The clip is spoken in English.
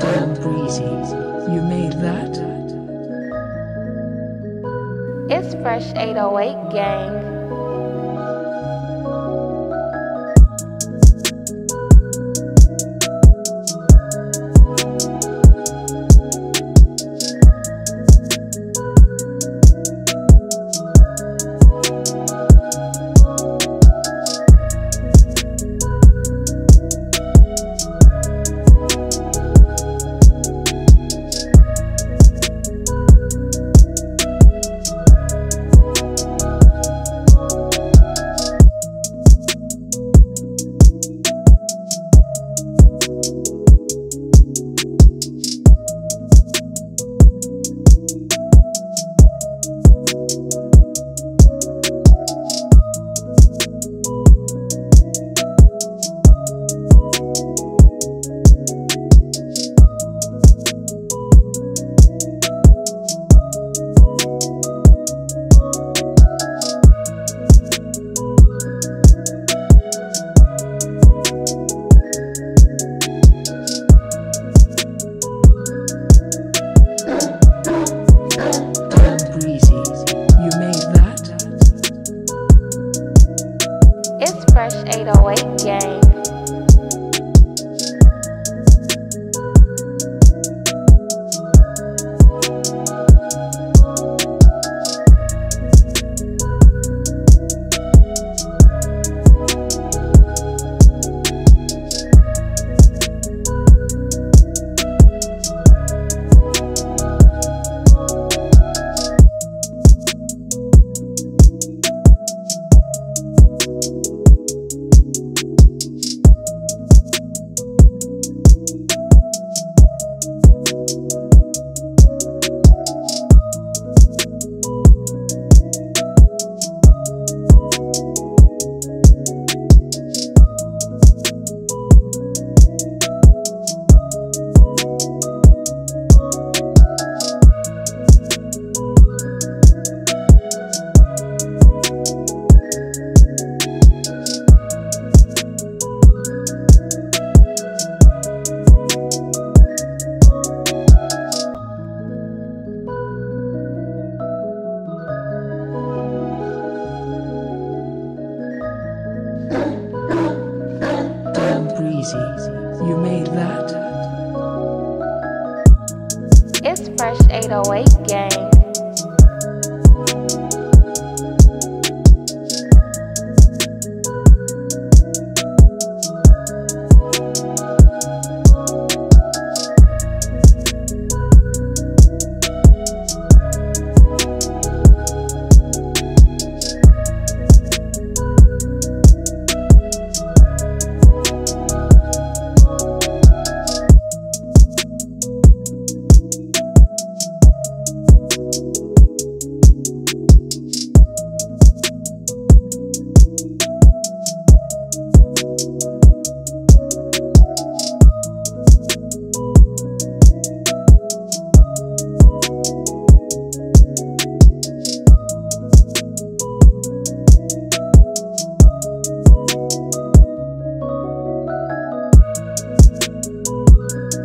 Damn breezy. You made that? It's Fresh 808 Gang. Breezy. You made that? It's Fresh 808 Gang. Damn